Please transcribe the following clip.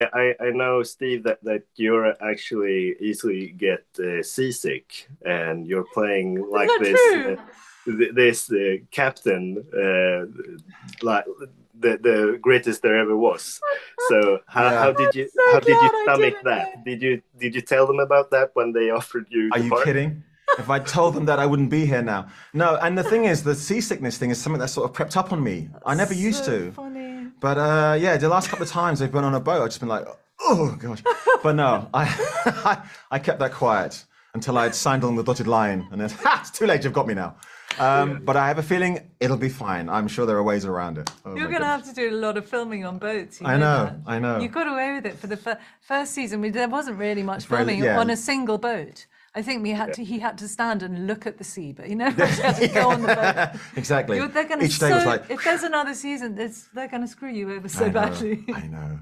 I, I know, Steve, that, that you're actually easily get uh, seasick, and you're playing like this uh, this uh, captain, uh, like the the greatest there ever was. So how, yeah. how did you so how did you stomach that? Did you did you tell them about that when they offered you? Are you part? kidding? if I told them that, I wouldn't be here now. No, and the thing is, the seasickness thing is something that sort of crept up on me. I never so used to. Funny. But uh, yeah, the last couple of times they've been on a boat, I've just been like, oh gosh. But no, I, I, I kept that quiet until I had signed on the dotted line, and then ha, it's too late. You've got me now. Um, but I have a feeling it'll be fine. I'm sure there are ways around it. Oh You're going to have to do a lot of filming on boats. I know, know I know. You got away with it for the fir- first season. We, there wasn't really much filming yeah. on a single boat. I think we had yeah. to. He had to stand and look at the sea, but you know, had to go on the boat. exactly. You're, they're going to. So, like... If there's another season, they're going to screw you over so I know, badly. I know.